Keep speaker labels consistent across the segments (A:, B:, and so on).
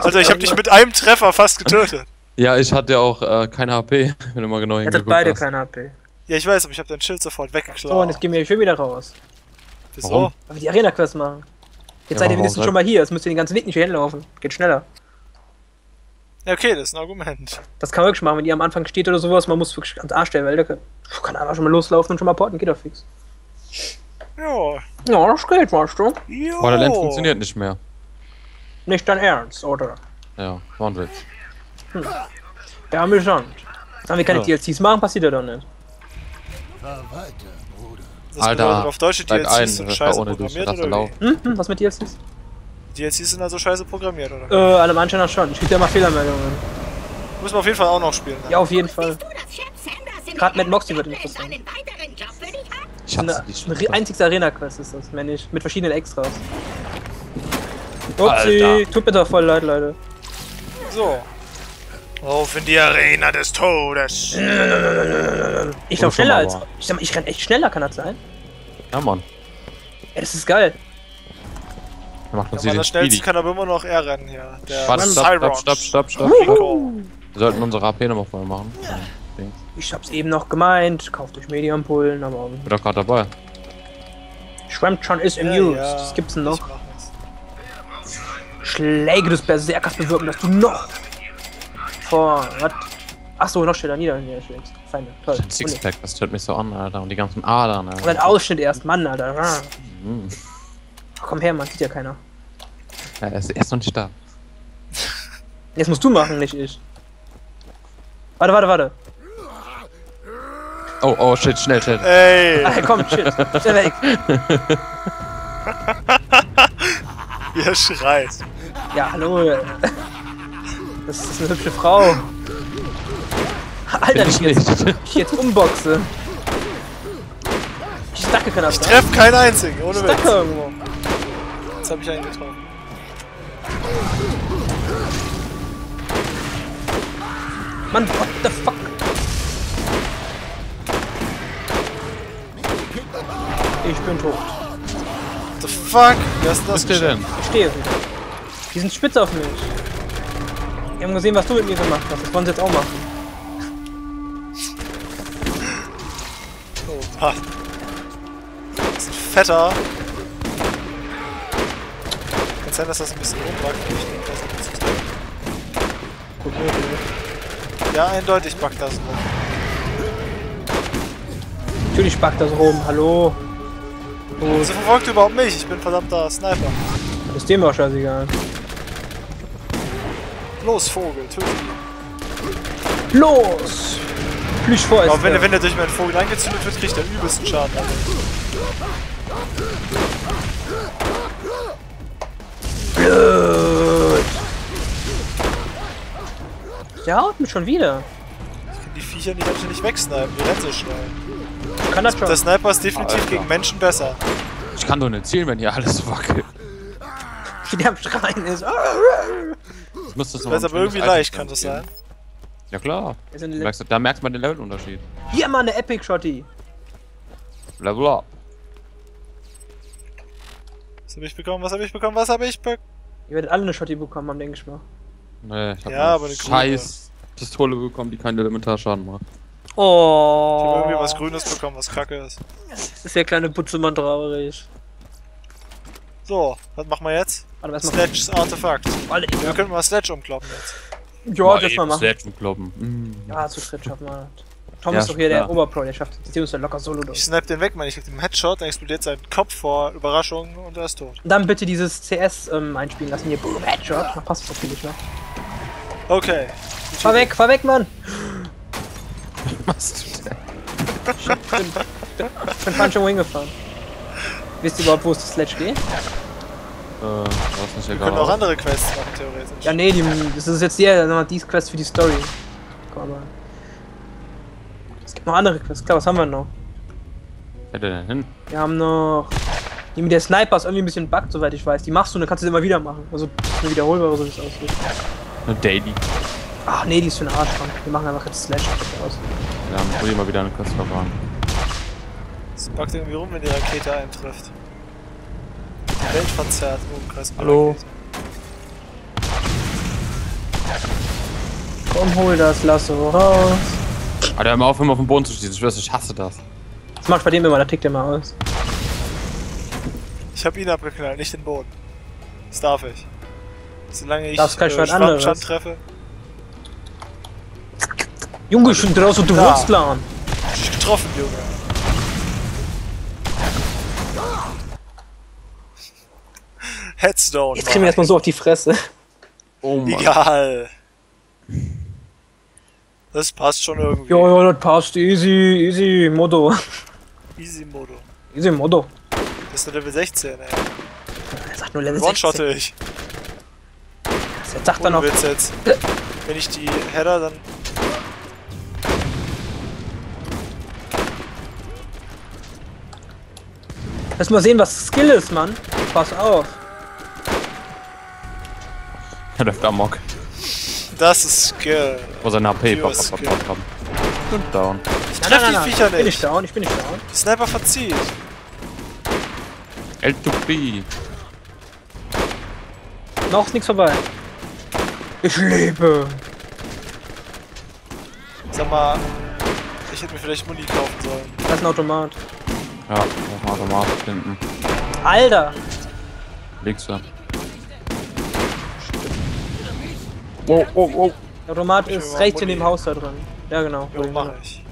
A: Also ich habe dich mit einem Treffer fast getötet.
B: Ja, ich hatte auch äh, keine HP, wenn du mal genau hingeguckt
C: beide
B: hast.
C: keine HP.
A: Ja, ich weiß, aber ich habe dein Schild sofort
C: So, und
A: weggeschlagen.
C: jetzt gehen wir schön wieder raus.
A: Wieso?
B: Warum?
C: Weil wir die Arena-Quest machen. Jetzt
B: Ja,
C: seid ihr wenigstens schon mal hier. Jetzt müsst ihr den ganzen Weg nicht hier hinlaufen. Geht schneller.
A: Ja, okay, das ist ein Argument.
C: Das kann man wirklich machen, wenn ihr am Anfang steht oder sowas. Man muss wirklich ans Arsch stellen, weil der kann, kann einfach schon mal loslaufen und schon mal porten. Geht doch fix.
A: Ja.
C: Ja, das geht, weißt du.
A: Jo.
B: Borderlands funktioniert nicht mehr.
C: Nicht dein Ernst, oder?
B: Ja, war ein Witz.
C: Ja, amüsant. Wenn wir keine
B: Ja.
C: DLCs machen, passiert das doch nicht.
A: Das
B: Alter,
A: auf deutsche DLCs
B: ein,
A: sind scheiße
B: ohne
A: programmiert oder?
C: Hm? hm? Was mit DLCs?
A: DLCs sind also scheiße programmiert, oder?
C: Äh, alle manchen schon. Ich krieg ja immer Fehlermeldungen.
A: Müssen wir auf jeden Fall auch noch spielen. Ne?
C: Ja, auf jeden Fall.
D: Der
C: Mad Moxie wird
D: ich
C: interessant.
B: Ich
C: Eine,
B: die
C: eine
B: Spiele.
C: einzigste Arena-Quest ist das, wenn ich. Mit verschiedenen Extras. Upsi,
B: Alter.
C: tut mir doch voll leid, Leute.
A: So. Auf in die Arena des Todes.
C: Ich
B: Oh,
C: lauf schneller als. Ich, sag mal, ich renn echt schneller, kann das sein?
B: Ja, Mann.
C: Ja, das ist geil.
B: Wir machen uns hier den
A: der schnellste
B: Speedy.
A: kann aber immer noch er rennen hier. Der
B: Warte, stopp, stopp, stopp, stopp. Wir sollten unsere AP nochmal voll machen. Dings.
C: Ich hab's eben noch gemeint. Kauft euch Mediampullen, aber.
B: Ich bin doch gerade dabei.
C: Schwemmt schon ist
A: Ja,
C: amused.
A: ja.
C: Was gibt's denn
A: Ich
C: noch? Schläge des Berserkers bewirken, dass du noch. Vor. Was? Achso, noch steht da nieder. Schlägst. Feinde. Toll.
B: Ein Sixpack, das hört mich so an, Alter. Und die ganzen Adern,
C: Und ein
B: Alter.
C: Ausschnitt erst, Mann, Alter.
B: Mhm.
C: Ach, komm her, Mann, sieht ja keiner.
B: Ja, er ist erst noch nicht da.
C: Jetzt musst du machen, nicht ich. Warte, warte, warte.
B: Oh, oh, shit, schnell, schnell.
A: Ey,
C: komm, shit. Schnell weg.
A: wie er schreit.
C: Ja, hallo. Das ist eine hübsche Frau. Alter,
B: ich
C: ich jetzt, ich jetzt umboxe. Ich stacke kann das
A: Ich treff keinen einzigen, ohne
C: Ich stacke
A: Witz.
C: irgendwo.
A: Jetzt hab ich einen getroffen.
C: Mann, what the fuck? Ich bin tot.
A: Fuck? Wer ist das?
B: denn?
C: Ich stehe wieder. Die sind spitz auf mich. Die haben gesehen, was du mit mir gemacht hast. Das wollen sie jetzt auch machen.
A: Oh, Mann. Das ist ein fetter. Kann sein, dass das ein bisschen rumbackt. aber Ich denke, das ist ein bisschen drin.
C: Gut möglich.
A: Ja, eindeutig backt das rum.
C: Natürlich backt das rum. Hallo. Gut.
A: Wieso verfolgt überhaupt mich? Ich bin verdammter Sniper.
C: Ist dem auch scheißegal.
A: Los, Vogel, töte ihn.
C: Los! Plüsch vor
A: Aber wenn,
C: der.
A: er- wenn er durch meinen Vogel angezündet wird, kriegt er übelsten Schaden. Alter.
C: Blut. Der haut mich schon wieder.
A: Die Viecher nicht anständig wegsnipen, die rennen so schnell.
C: Kann das schon.
A: Der Sniper ist definitiv
B: Alter.
A: gegen Menschen besser.
B: Ich kann doch nicht zielen, wenn hier alles wackelt.
C: Wie der am Schreien ist.
B: Ich muss das noch
A: Das ist aber irgendwie leicht, kann das sein?
B: Ja klar. Da merkst, da merkst man den Levelunterschied.
C: Hier mal eine Epic Shotty.
B: Level up.
A: Was habe ich bekommen? Was habe ich bekommen? Was habe ich bekommen?
C: Ihr werdet alle eine Shotty bekommen haben, denke ich mal.
B: Nee, ich hab
A: Ja,
B: eine
A: aber eine grüne.
B: scheiß Pistole bekommen, die keinen Elementarschaden macht.
A: Ich
C: Oh.
A: habe irgendwie was Grünes bekommen, was kacke ist.
C: ist der kleine Butzemann traurig.
A: So, was machen wir jetzt?
C: Warte.
A: Sledge's Artefakt.
C: Alle
A: Wir können mal Sledge umkloppen jetzt.
C: Ja, das mal machen.
B: Sledge kloppen. Mm.
C: Ja, zu dritt schaffen wir das. Tom
B: Ja,
C: ist doch hier der
B: klar.
C: Oberpro, der schafft das. Der ist ja locker solo
A: Ich
C: durch.
A: snap den weg, man. Ich krieg den Headshot, dann explodiert sein Kopf vor Überraschung und er ist tot.
C: Und dann bitte dieses CS ähm, einspielen lassen. Hier, boom, Headshot. Dann passt das natürlich noch.
A: Okay.
C: Fahr weg, fahr weg, Mann!
B: Was du denn?
C: Ich bin, falsch irgendwo hingefahren. Wisst ihr überhaupt, wo es das Sledge geht?
B: Äh, was nicht
A: Wir
B: egal.
A: können auch andere Quests machen, theoretisch.
C: Ja, nee, die, das ist jetzt hier, sagen wir, die Quest für die Story. Guck mal. Es gibt noch andere Quests. Klar, was haben wir noch?
B: Wer denn hin?
C: Wir haben noch. Die mit der Sniper ist irgendwie ein bisschen buggt, soweit ich weiß. Die machst du und dann kannst du sie immer wieder machen. Also, das ist eine wiederholbare, so wie es aussieht.
B: Eine Daily.
C: Ach nee, die ist für den Arsch. Wir machen einfach jetzt Slash aus.
B: Wir haben wohl immer wieder eine Quest verfahren.
A: Es backt irgendwie rum, wenn die Rakete eintrifft. Die Welt verzerrt im mit der
C: Hallo? Komm, hol das Lasso raus.
B: Alter, hör mal auf, immer auf den Boden zu schießen. Ich schwör's, ich hasse das.
C: Das macht bei dem immer, da tickt er mal aus.
A: Ich hab ihn abgeknallt, nicht den Boden. Das darf ich. Solange ich
C: Darfst anderes.
A: Schwamm treffe.
C: Junge, ich bin draußen du. Wurzlan.
A: Ich getroffen, Junge. Headstone.
C: Jetzt kriegen wir erstmal so auf die Fresse.
B: Oh Mann.
A: Egal. Das passt schon irgendwie.
C: Jo, jo, das passt. Easy, easy, Motto.
A: Easy Modo.
C: Easy, Motto.
A: Das ist eine Level 16, ey.
C: Er sagt nur Level 16.
A: One-shotte ich.
C: Jetzt sagt er noch.
A: Witz jetzt. Wenn ich die Header dann.
C: Lass mal sehen, was Skill ist, Mann. Pass auf.
B: Er läuft amok.
A: Das ist Skill.
B: Wo seine Bap, bap,
A: Skill.
B: bap, bap. Und down.
A: Ich treff die Viecher
C: Ich bin
A: nicht.
C: nicht down, ich bin nicht down.
A: Die Sniper verzieht.
B: L2B.
C: Noch ist nichts vorbei. Ich lebe.
A: Sag mal. Ich hätte mir vielleicht Muni kaufen sollen.
C: Das ist ein Automat.
B: Ja, auf Automat hinten.
C: Alter!
B: Links da. Wow, wow, wow.
C: Der Automat ist rechts in dem Haus da drin. Ja, genau.
A: Jo, mach ich.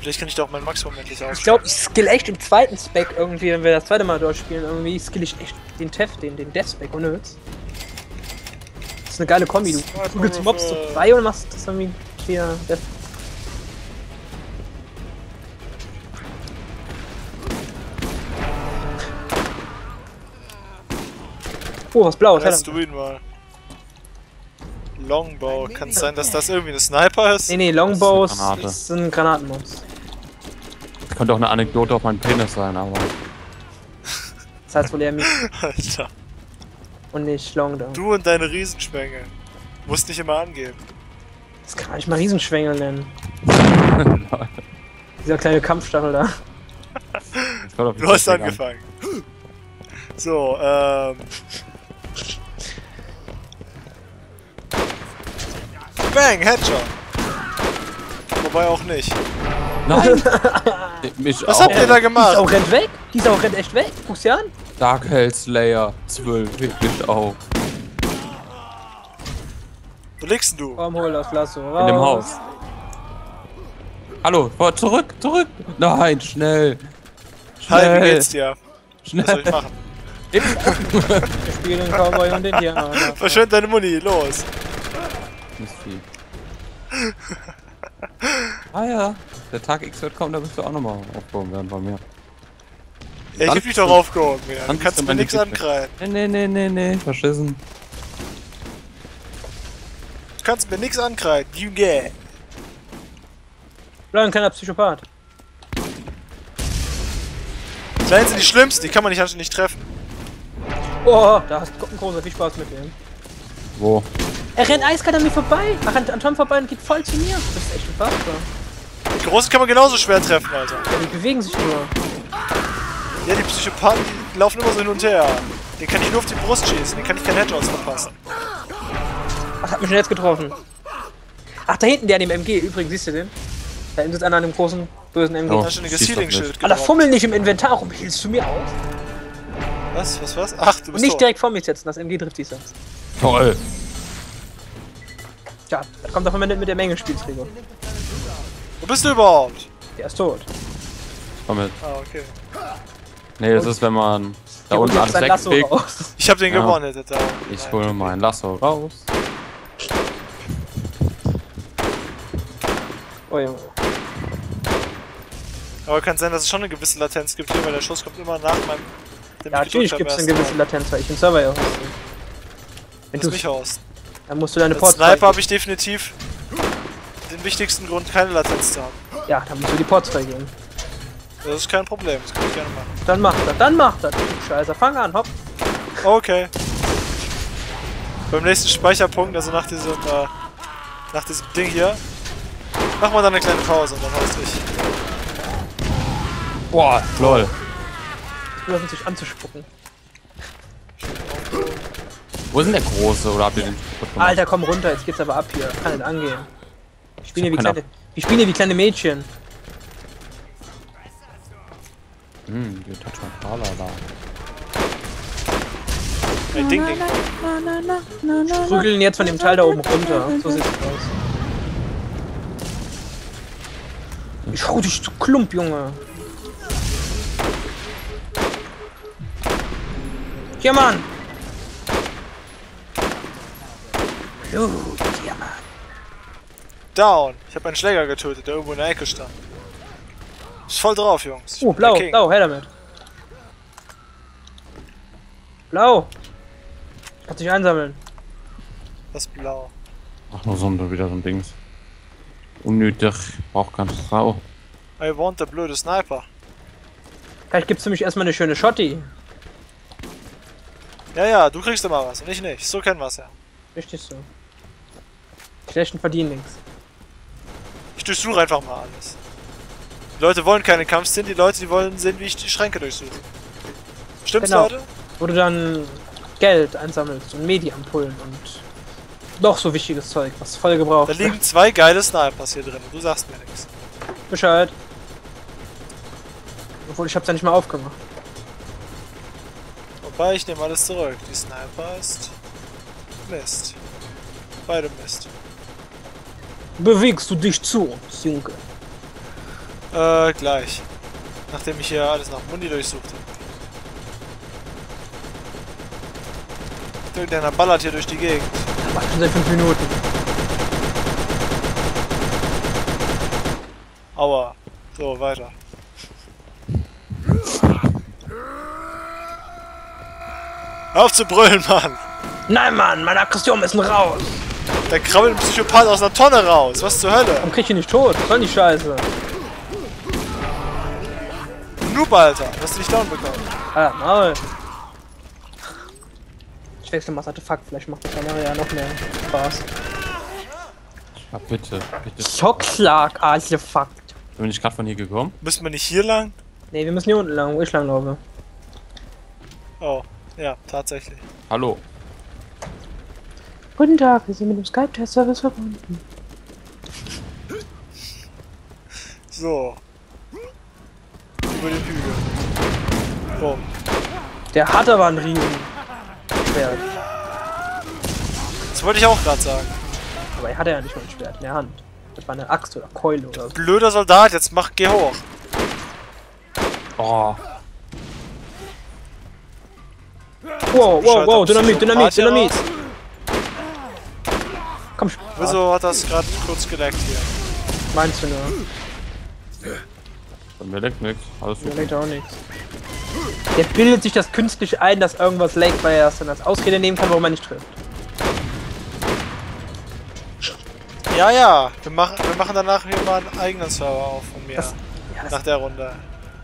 A: Vielleicht kann ich da auch mein Maximum endlich aus.
C: Ich glaube, ich skill echt im zweiten Spec irgendwie, wenn wir das zweite Mal durchspielen, irgendwie skill ich echt den Tef, den, den Death Spec, ohne Witz. Das ist eine geile Kombi, du prügelst die Mobs zu
A: Rifle.
C: zwei und machst das irgendwie hier Death. Oh, was blaues, ja.
A: du ihn mal. Longbow. Kann es sein, dass das irgendwie eine Sniper ist?
C: Nee, nee, Longbows
B: Das ist eine Granate.
C: sind Granatenmobs.
B: Das könnte auch eine Anekdote auf meinen Penis sein, aber.
C: Das heißt wohl eher mich
A: Alter.
C: und nicht Longdown.
A: Du und deine Riesenschwänge. Musst nicht immer angeben.
C: Das kann man nicht mal Riesenschwengel nennen. Dieser kleine Kampfstachel da.
A: Du hast
B: Technik an.
A: angefangen. So, ähm. Bang, Headshot. Wobei auch nicht.
B: Nein! Mich
A: Was
B: auch.
A: habt ihr da
C: Die
A: gemacht?
C: Sau rennt weg. Die Sau rennt echt weg. Guck's dir an.
B: Dark Hell Slayer 12. Mich auch.
A: Wo liegst denn du?
C: Komm, hol das Lasso raus.
B: In dem Haus. Hallo, vor- zurück, zurück! Nein, schnell!
A: Hi,
B: Schnell!
A: wie geht's dir? Was soll
B: Schnell!
A: ich machen?
C: Wir spielen den Cowboy und den Indianer.
A: Verschwend deine Muni, los!
B: Nicht viel. Ah ja, der Tag X wird kommen, da wirst du auch nochmal aufgehoben werden von mir.
A: Ja, ich hab mich doch aufgehoben, ja.
B: Dann
A: kannst
B: bist du
A: mir nichts
B: Güte.
A: ankreiden.
B: Nee, nee, nee, nee, nee, verschissen.
A: Du kannst mir nichts ankreiden. You get.
C: Bleib ein kleiner Psychopath.
A: Kleinen sind die schlimmsten, die kann man nicht, nicht treffen.
C: Oh, da hast ein großer. Viel Spaß mit dem.
B: Wo?
C: Er rennt eiskalt an mir vorbei. Er rennt an Tom vorbei und geht voll zu mir. Das ist echt unfassbar.
A: Die großen kann man genauso schwer treffen, Alter.
C: Ja, die bewegen sich nur.
A: Ja, die Psychopathen, die laufen immer so hin und her. Den kann ich nur auf die Brust schießen, den kann ich kein Headshots verpassen.
C: Ach, hat mich schon jetzt getroffen. Ach, da hinten der an dem MG. Übrigens, siehst du den? Da hinten sitzt einer an dem großen, bösen MG.
B: Oh.
A: Anständiges
B: schieß doch
A: Healing-Schild
C: Alter, fummel nicht im Inventar rum. Hilfst du mir aus?
A: Was, was, was? Ach, du
C: Und
A: bist
C: nicht
A: tot.
C: direkt vor mich setzen. Das MG trifft dich sonst.
B: Toll!
C: Tja, da kommt doch immer mit der Menge Spielträger.
A: Wo bist du überhaupt?
C: Der ist tot.
B: Komm mit.
A: Ah, okay.
B: Nee, das ist, wenn man da unten
C: jetzt
B: alles wegkriegt.
A: Ich hab den
B: Ja.
A: gewonnen, der Down.
B: Ich hole mein Lasso raus.
C: Oh Junge.
A: Aber kann sein, dass es schon eine gewisse Latenz gibt hier, weil der Schuss kommt immer nach meinem...
C: Ja,
A: ich
C: natürlich gibt es eine gewisse
A: mal.
C: Latenz, weil ich den Server ja hoste. Wenn du,
A: mich aus.
C: dann musst du deine Ports
A: Sniper habe ich definitiv den wichtigsten Grund, keine Latenz zu haben.
C: Ja, dann musst du die Ports freigeben.
A: Das ist kein Problem, das kann ich gerne machen.
C: Dann macht er, dann macht er. du Scheiße, fang an, hopp.
A: Okay. Beim nächsten Speicherpunkt, also nach diesem, äh, nach diesem Ding hier, machen wir dann eine kleine Pause und dann haust ich.
B: Boah, lol.
C: Auf sich anzuspucken.
B: Wo denn der Große? Oder habt ihr den kaputt gemacht?
C: Alter, komm runter, jetzt geht's aber ab hier. Kann nicht angehen. Spielen hier wie kleine, spielen hier wie kleine Mädchen.
B: Hm, die Tatschakala da.
A: Ey, Ding, Ding.
C: Prügeln jetzt von dem Teil da oben runter. So sieht's aus. Ich hau dich zu Klump, Junge. Hier, Mann! Blut, ja, Mann.
A: Down. Ich habe einen Schläger getötet, der irgendwo in der Ecke stand. Ist voll drauf, Jungs. Ich
C: Oh, blau, blau, her damit. Blau. Lass dich einsammeln.
A: Das ist blau.
B: Ach, nur so ein, wieder so ein Dings. Unnötig. Braucht keine Frau.
A: I want der blöde Sniper.
C: Vielleicht gibt's für mich erstmal eine schöne Schotti.
A: Ja, ja, du kriegst immer was und ich nicht. So kennen wir's ja.
C: Richtig so. Die Schlechten verdienen nichts.
A: Ich durchsuche einfach mal alles. Die Leute wollen keine Kampfszenen, die Leute, die wollen sehen, wie ich die Schränke durchsuche. Stimmt's,
C: Genau.
A: Leute?
C: Wo du dann Geld einsammelst und Medienampullen und noch so wichtiges Zeug, was voll gebraucht
A: Da liegen zwei geile Snipers hier drin. Du sagst mir nichts.
C: Bescheid. Obwohl, ich hab's ja nicht mal aufgemacht.
A: Wobei, ich nehme alles zurück. Die Sniper ist Mist. Beide Mist.
C: Bewegst du dich zu uns, Junge?
A: Äh, gleich. Nachdem ich hier alles nach Mundi durchsucht habe. Irgendeiner ballert hier durch die Gegend.
C: Macht schon seit fünf Minuten.
A: Aua. So, weiter. Hör auf zu brüllen, Mann!
C: Nein, Mann, meine Aggression ist raus.
A: Da krabbelt ein Psychopath aus einer Tonne raus. Was zur Hölle?
C: Warum krieg ich ihn nicht tot? Was soll die Scheiße?
A: Noob, Alter. Hast du dich down bekommen?
C: Ah, Maul. Ich wechsle mal das Artefakt, vielleicht macht das dann nachher noch mehr Spaß.
B: Ja, bitte, bitte.
C: Schockschlag, Artefakt.
B: Bin ich gerade von hier gekommen?
A: Müssen wir nicht hier lang?
C: Ne, wir müssen hier unten lang, wo ich lang laufe.
A: Oh, ja, tatsächlich.
B: Hallo.
C: Guten Tag, wir sind mit dem Skype-Test-Service verbunden.
A: So. Über den Hügel. Boom.
C: Der hat aber einen riesen Schwert.
A: Das wollte ich auch gerade sagen.
C: Aber er hatte ja nicht mal ein Schwert in der Hand. Das war eine Axt oder Keule oder so.
A: Blöder Soldat, jetzt mach, geh hoch.
B: Oh,
C: Wow, wow, wow, Dynamit, Dynamit, Dynamit. Komm, Spaß.
A: Wieso hat das gerade kurz geleckt hier?
C: Meinst du nur?
B: bei mir leckt nix. Alles
C: Mir
B: super.
C: leckt auch nichts. Der bildet sich das künstlich ein, dass irgendwas leckt, weil er es dann als Ausrede nehmen kann, warum er nicht trifft.
A: Ja, ja. Wir machen, wir machen danach hier mal einen eigenen Server auf von mir.
C: Das- Ja, das
A: nach der Runde.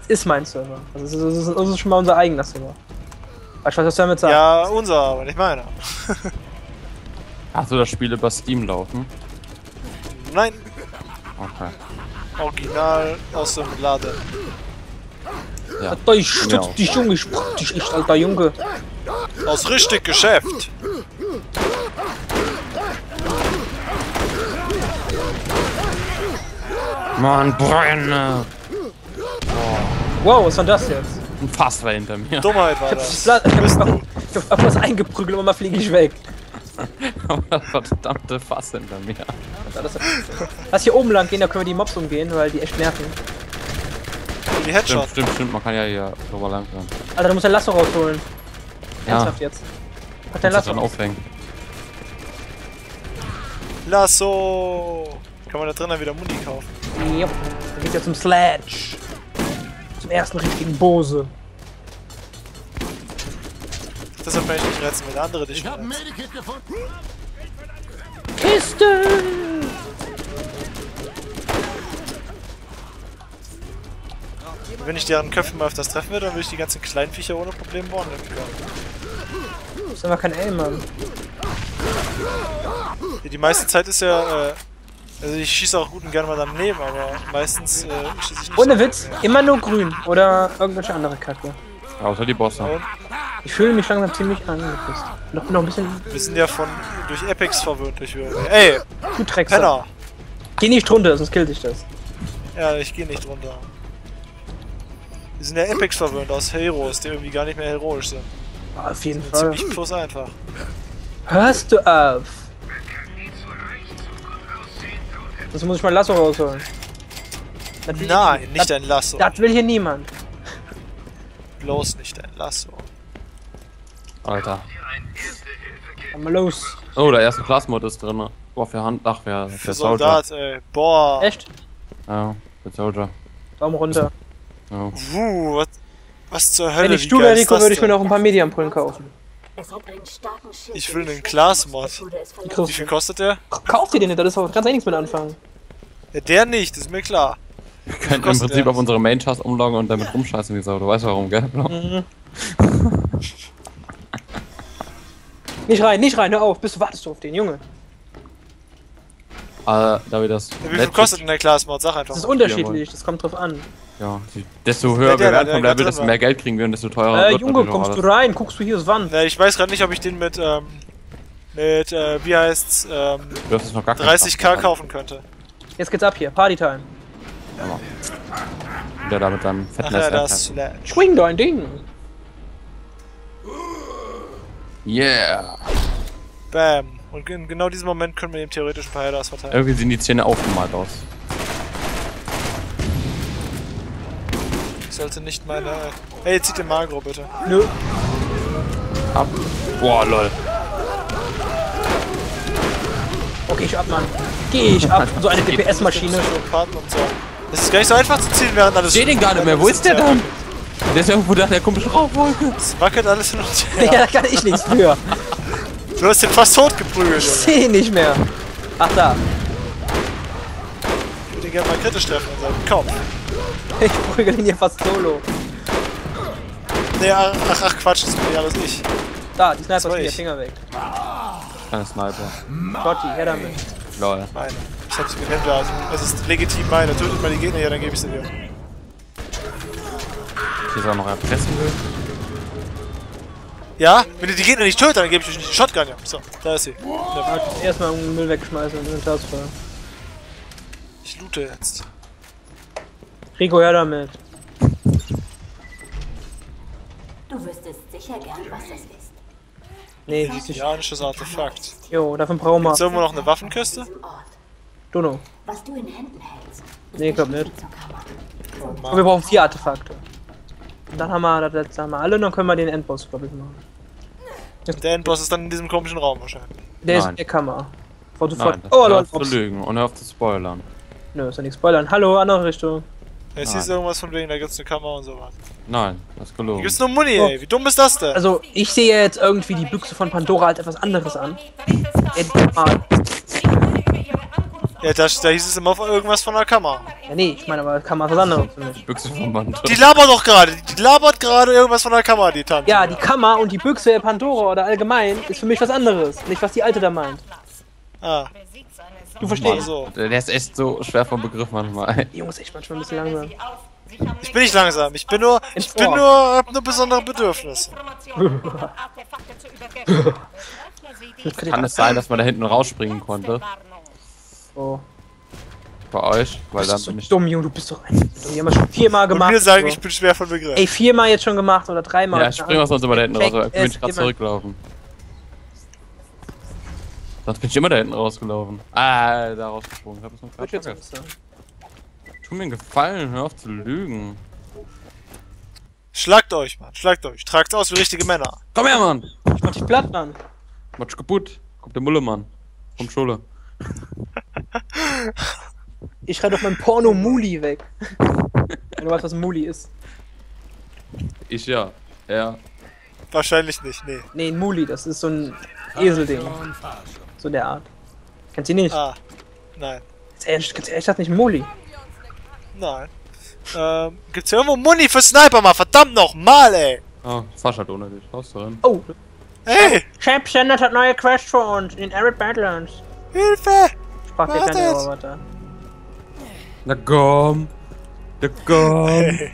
C: ist mein Server. Also, das das ist, das ist schon mal unser eigener Server. Weißt du, was ich damit sagen?
A: Ja, unser, aber nicht meiner.
B: Hast du das Spiel über Steam laufen?
A: Nein,
B: Okay.
A: original aus dem Laden.
B: Ja.
C: Alter, ich
B: Genau.
C: stütz dich, Junge, ich brauch dich echt, alter Junge.
A: Aus richtig Geschäft.
B: Mann, brenne!
C: Wow, was war das jetzt?
B: Fass war hinter mir.
A: Dummheit war
C: Ich
A: das.
C: hab, ich
A: Bist
C: hab,
A: du.
C: ich hab irgendwas eingeprügelt und mal fliege ich weg.
B: das verdammte Fass hinter mir.
C: Das- Lass hier oben lang gehen, da können wir die Mobs umgehen, weil die echt nerven.
A: Die
B: Stimmt,
A: Headshot.
B: stimmt, stimmt. Man kann ja hier drüber lang fahren.
C: Alter, du musst dein Lasso rausholen.
B: Ja,
C: Ernsthaft jetzt. Hat dein Lasso
B: dann aufhängen.
A: Lasso. Kann man da drinnen wieder Mundi kaufen?
C: Jupp. Dann geht's jetzt zum Sledge. Zum ersten richtigen Bose.
A: Deshalb kann ich nicht retzen, wenn der andere dich
E: Ich ein. Medikit gefunden.
C: Kiste!
A: Wenn ich deren Köpfe mal öfters treffen würde, dann würde ich die ganzen kleinen Viecher ohne Probleme behandeln können.
C: Das ist einfach kein Aim, Mann.
A: Ja, Die meiste Zeit ist ja, äh, also ich schieße auch gut und gerne mal daneben, aber meistens äh, schieße ich nicht
C: Ohne Witz, immer nur grün. Oder irgendwelche andere Kacke.
B: Außer die Bosse.
A: Und?
C: Ich fühle mich langsam ziemlich angepisst. Noch, noch ein bisschen
A: Wir sind ja von durch Epics verwöhnt durch WoW. Ey,
C: gut Drecksack.
A: Penner!
C: Geh nicht runter, sonst killt dich das.
A: Ja, ich gehe nicht runter. Wir sind ja Epics verwöhnt aus Heroes, die irgendwie gar nicht mehr heroisch sind.
C: Ah, auf jeden Fall.
A: Ziemlich plus einfach.
C: Hörst du auf? Sonst muss ich mein Lasso rausholen. Das
A: Nein,
C: ich,
A: nicht
C: das,
A: dein Lasso.
C: das will hier niemand.
A: Bloß nicht dein Lasso.
B: Alter.
C: Komm mal los.
B: Oh, der erste Class-Mod ist drin. Boah, für Hand, ach, für, für
A: Für
B: Soldier.
A: Soldat, ey. Boah.
C: Echt?
B: Ja, für Soldier.
C: Daumen runter.
B: Ja.
A: Wuh, was, was zur Hölle?
C: Wenn ich du wäre, Rico, würde ich mir noch ein paar Mediampullen kaufen.
A: Ich will einen.
C: Kriegst
A: Wie viel kostet der?
C: Kauf dir den nicht, das ist auch ganz nichts mit anfangen.
A: Ja, der nicht, ist mir klar.
B: Wir können im Prinzip
A: der?
B: auf unsere Main-Task umloggen und damit rumscheißen wie Sau. Du weißt warum, gell? Bro?
C: Nicht rein, nicht rein, hör auf. Bist du wartest du auf den, Junge.
B: Ah, da wir das.
A: Ja, wie viel kostet denn der Class-Mod? Sag einfach.
C: Das ist unterschiedlich, das kommt drauf an.
B: Ja, desto höher
A: Ja,
B: wir werden vom Level, desto mehr Geld kriegen wir und desto teurer
C: Äh,
B: wird
C: Junge, kommst du rein, guckst du hier das Wand.
A: Ja, ich weiß gerade nicht, ob ich den mit, ähm, mit, äh, wie heißt's, ähm,
B: Du hast es noch gar keinen
A: 30k
B: Kraft
A: kaufen könnte.
C: Jetzt geht's ab hier, Partytime.
B: gemacht. Der da mit seinem
A: Ach
B: fetten
A: ja,
B: Messer.
A: das.
C: Schwing dein Ding.
B: Yeah!
A: Bam. Und in genau diesem Moment können wir dem theoretisch ein paar Headers verteilen.
B: Irgendwie sehen die Zähne aufgemalt aus.
A: Ich sollte nicht meine... Hey, zieht den Magro bitte.
C: Nö.
B: Ab. Boah, lol.
C: Okay, ich ab, Mann. Geh ich ab. So eine DPS-Maschine.
A: Das ist gar nicht so einfach zu zielen, während alles...
B: Ich seh den gar nicht mehr. Wo ist der dann? Der ist irgendwo da, der komische Rauchwolke.
A: Es wackelt alles hin und her.
C: Ja, da kann ich nichts für.
A: Du hast den fast tot geprügelt,
C: Ich seh ihn nicht mehr. Ach da.
A: Ich würde ihn gerne mal kritisch treffen in seinen Kopf.
C: Ich prügel ihn hier fast solo.
A: Nee, ach, ach, Quatsch, das bin ja alles ich.
C: Da, die Sniper ist mir
A: ich.
C: Finger weg.
B: Keine Sniper.
C: Gotti, her damit.
B: Lol.
A: Meine. Ich hab sie genannt, also es ist legitim meine. Tötet mal die Gegner, ja, dann gebe ich sie dir.
B: Hier ist auch noch erpressen will.
A: Ja? Wenn ihr die Gegner nicht tötet, dann gebe ich euch nicht die Shotgun, ja. So, da ist sie. Ja,
C: Erstmal einen Müll wegschmeißen und Inventarspray.
A: ich loote jetzt.
C: Rico, her damit.
D: Du wüsstest sicher gern, was das ist.
C: Nee, das ist nicht.
A: Indianisches Artefakt.
C: Jo, davon brauchen wir.
A: Ist irgendwo noch eine Waffenkiste?
C: Dono.
D: Was du in Händen hältst.
C: Nee, glaub nicht.
A: Oh,
C: Und wir brauchen vier Artefakte. Und dann haben wir das letzte haben wir alle und dann können wir den Endboss, glaube ich, machen.
A: Der Endboss ist dann in diesem komischen Raum wahrscheinlich.
C: Der ist
B: Nein.
C: in der Kammer. Vor sofort.
B: Nein, das
C: Oh,
B: hör
C: lol.
B: auf zu lügen und hör auf zu spoilern.
C: Nö, ist ja nicht spoilern. Hallo, andere Richtung.
A: Jetzt
B: Nein.
A: hieß irgendwas von wegen, da gibt's eine Kammer und sowas.
B: Nein, das ist
A: Hier
B: gelogen.
A: gibt's nur Muni, ey. Wie dumm ist das denn?
C: Also, ich sehe jetzt irgendwie die Büchse von Pandora als etwas anderes an. Kammer.
A: Ja, da, da hieß es immer irgendwas von der Kammer.
C: Ja, nee, ich meine aber Kammer ist was anderes für mich.
B: Büchse vom Band.
A: Die labert doch gerade. Die labert gerade irgendwas von der Kammer, die Tante.
C: Ja, die Kammer und die Büchse Pandora oder allgemein ist für mich was anderes. Nicht, was die Alte da meint.
A: Ah,
C: Du verstehst.
A: so.
B: Der ist echt so schwer vom Begriff manchmal.
C: Die Junge ist echt manchmal ein bisschen langsam.
A: Ich bin nicht langsam. Ich bin nur, ich bin nur, hab nur besondere Bedürfnisse.
B: Kann es sein, dass man da hinten rausspringen konnte?
C: Oh.
B: Bei euch? Weil dann
C: so
B: bin ich.
C: dumm, Junge, du bist doch ein. Die haben wir schon viermal
A: Und
C: gemacht.
A: mir sagen,
C: so.
A: ich bin schwer von Begriff.
C: Ey, viermal jetzt schon gemacht oder dreimal.
B: Ja, ich spring auch sonst immer da hinten raus, aber ich bin gerade zurücklaufen. Sonst bin ich immer da hinten rausgelaufen. Ah, da rausgesprungen. Ich hab es noch gerade
C: jetzt.
B: Tu mir einen Gefallen, hör auf zu lügen.
A: Schlagt euch, Mann. Schlagt euch. Tragt aus wie richtige Männer.
B: Komm her, Mann!
C: Ich mach dich platt, Mann.
B: Matsch kaputt. Kommt der Mullemann. Vom Schule.
C: Ich schreib doch mein Porno-Muli weg. Wenn du weißt, was ein Muli ist.
B: Ich ja. Ja.
A: Wahrscheinlich nicht, nee.
C: Nee, ein Muli, das ist so ein Eselding. So der Art. Kennst du die nicht?
A: Ah, nein.
C: Ehrlich, ganz ehrlich, das nicht Muli.
A: Nein. Ähm, gibt's hier irgendwo Muni für Sniper mal? Verdammt noch mal, ey.
B: Oh, fahr halt ohne dich. Raus drin.
C: Oh,
A: Hey,
C: Champ Standard hat neue Crash für uns in Arid Badlands.
A: Hilfe!
C: Sprach der kleine Roboter.
B: Na komm. Na komm.
A: Hey.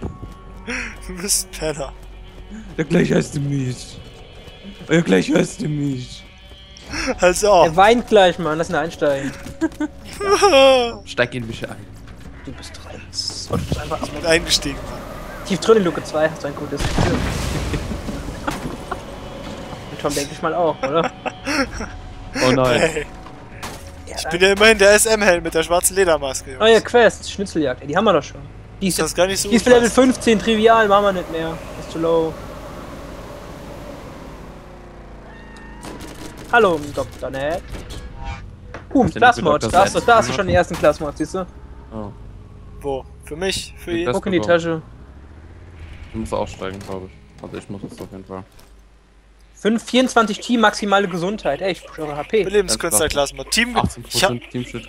A: Du bist ein Penner.
B: Na gleich heißt du mich. Ja, gleich hörst du mich.
A: Also auch.
C: Er weint gleich, Mann. Lass ihn einsteigen.
B: Steig in mich ein.
C: Du bist drin. Und du bist einfach
A: Mit eingestiegen.
C: tief drin in Luke 2. Hast du ein gutes Gefühl. Und Tom denke ich mal auch, oder?
B: Oh nein.
A: Hey,
C: Ja,
A: ich bin ja immerhin der SM-Helm mit der schwarzen Ledermaske. Jungs.
C: Neue Quest, Schnitzeljagd. Ey, die haben wir doch schon. Die ist,
A: Das ist
C: jetzt,
A: gar nicht so
C: die ist für Level
A: passt.
C: 15 trivial, machen wir nicht mehr. Ist zu low. Hallo, Dr. Ned. Uh,
B: den
C: Da hast, du, da hast du schon die ersten Classmods, siehst du?
B: Oh.
A: Wo? Für mich? Für
B: Die
A: ihn?
B: Das
C: Guck in die. Tasche.
B: Du musst aussteigen, glaube ich. Also ich muss es auf jeden Fall.
C: 5, 24 Team, maximale Gesundheit. Ey, ich eure HP.
A: Überlebenskünstlerklasse. Team. Ich hab,
B: 18% Teamschild.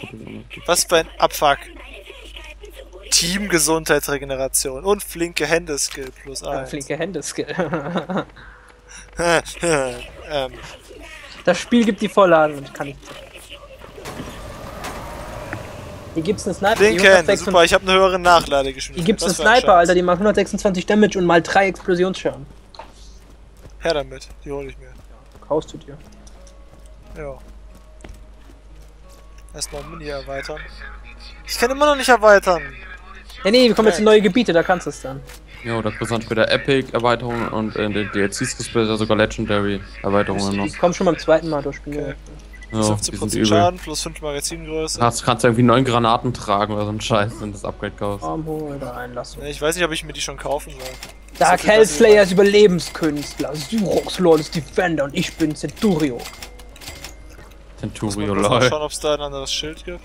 A: was für ein Abfuck. Team Gesundheitsregeneration und flinke Hände Skill plus
C: Ah,
A: 1.
C: Flinke Hände Skill.
A: ähm,
C: Das Spiel gibt die Vorlagen und ich kann nicht. Hier gibt's einen Sniper. die
A: flinke Hände,
C: 126
A: super, ich habe eine höhere
C: Hier
A: Nachladegeschwindigkeit.
C: gibt's einen
A: ein
C: Sniper,
A: Scheiß.
C: Alter, die macht 126 Damage und mal 3 Explosionsschaden.
A: Her damit, die hole ich mir.
C: Kaufst du dir.
A: Ja. Erstmal Mini erweitern. Ich kann immer noch nicht erweitern.
C: Ja, nee, wir kommen jetzt in neue Gebiete, da kannst du es dann.
B: Jo, da kriegst du dann später Epic-Erweiterungen und in den DLCs kriegst du später sogar Legendary-Erweiterungen noch.
C: Ich komm schon beim zweiten Mal durchspielen.
A: Okay.
B: Ja, sind
A: 50%
B: übel.
A: Schaden plus 5 Magazingröße.
B: Kannst, kannst du irgendwie neun Granaten tragen oder so ein Scheiß, wenn du das Upgrade kaufst.
C: Armhole oder Einlassung.
A: Ich weiß nicht, ob ich mir die schon kaufen soll.
C: Dark Hellslayer ist Überlebenskünstler, Syrox Lawless Defender und ich bin Centurio.
B: Centurio,
A: Muss mal
B: lol.
A: schauen, ob es da ein anderes Schild gibt.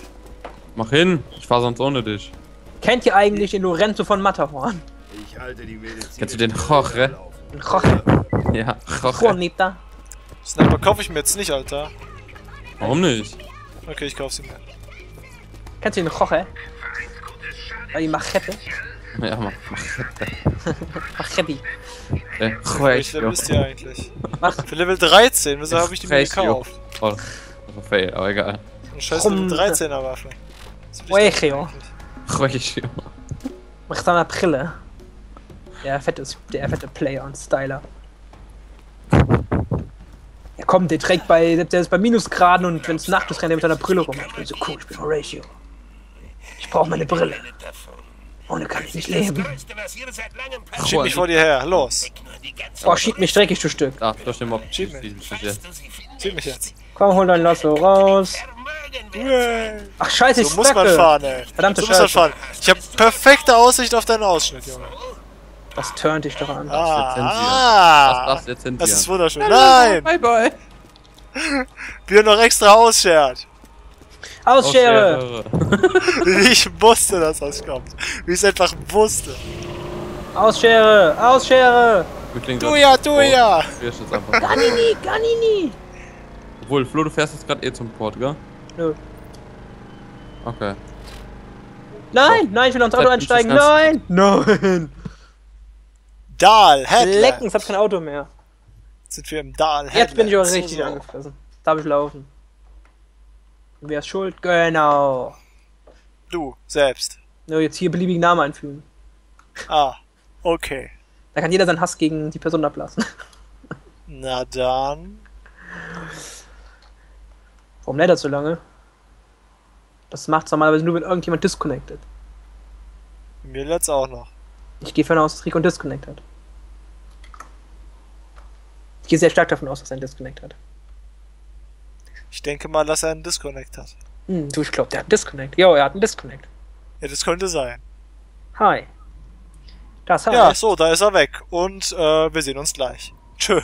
B: Mach hin, ich fahr sonst ohne dich.
C: Kennt ihr eigentlich den Lorenzo von Matterhorn?
E: Ich halte die wilde
B: Kennst du den Jorge?
C: Jorge
B: Ja, Jorge.
C: Juanita.
A: Sniper kaufe ich mir jetzt nicht, Alter.
B: Warum nicht?
A: Okay, ich kaufe sie mir.
C: Kennst du den Jorge? Ja, die Machete.
B: Ja, mach, mach.
C: Machete.
B: Äh, Jorge.
A: ist die eigentlich? Für Level 13, wieso habe ich die mir gekauft?
B: Oh, das war fail, aber egal.
A: Eine scheiß Level 13er Waffe. Damit eigentlich?
B: Regio.
C: Mit seiner Brille. Der fette, der fette Player und Styler. Ja komm, der trägt bei, der ist bei Minusgraden und wenn es Nacht ist, rennt er mit seiner Brille rum. Ich bin so cool, ich bin Horatio. Ich brauche meine Brille. Ohne kann ich nicht leben.
A: Schieb mich vor dir her, los.
C: Oh, schieb mich dreckig, du Stück.
B: Da, durch den Mob.
A: Schieb mich. Schieb mich jetzt.
C: Komm, hol dein Lasso raus. Ach scheiße, ich
A: So muss man fahren, ey.
C: Verdammte
A: so muss man
C: Scheiße.
A: fahren. Ich habe perfekte Aussicht auf deinen Ausschnitt, Junge.
C: Das turnt dich doch an.
A: Ah,
B: Das du lizenzieren.
A: das ist wunderschön. Nein,
B: Bye bye.
A: wir noch extra ausschert.
C: Ausschere!
A: Wie ich wusste, dass das kommt. Wie ich es einfach wusste.
C: Ausschere! Ausschere!
A: Du ja, du ja.
B: Jetzt.
C: Ganini! Ganini!
B: Obwohl, Flo, du fährst jetzt gerade eh zum Port, gell?
C: Nö.
B: Okay.
C: Nein! Nein, ich will noch ins Auto einsteigen! Nein! Nein!
A: Dahl, Headlands.
C: Lecken, ich hab kein Auto mehr.
A: Sind wir im Dahl,
C: Jetzt bin ich aber
A: Headlands.
C: richtig
A: So,
C: angefressen. Darf ich laufen? Wer ist schuld? Genau.
A: Du, selbst.
C: Nur jetzt hier beliebigen Namen einfügen.
A: Ah, okay.
C: Da kann jeder seinen Hass gegen die Person ablassen.
A: Na dann.
C: Warum lädt er so lange? Das macht's normalerweise nur, wenn irgendjemand disconnected.
A: Mir letzt's auch noch.
C: Ich gehe davon aus, dass Rico einen Disconnect hat. Ich gehe sehr stark davon aus, dass er einen Disconnect hat.
A: Ich denke mal, dass er einen Disconnect hat.
C: Hm, du, ich glaube, der hat einen Disconnect. Jo, er hat einen Disconnect.
A: Ja, das könnte sein.
C: Hi. Das heißt,
A: Ja, so, da ist er weg. Und äh, wir sehen uns gleich. Tschö.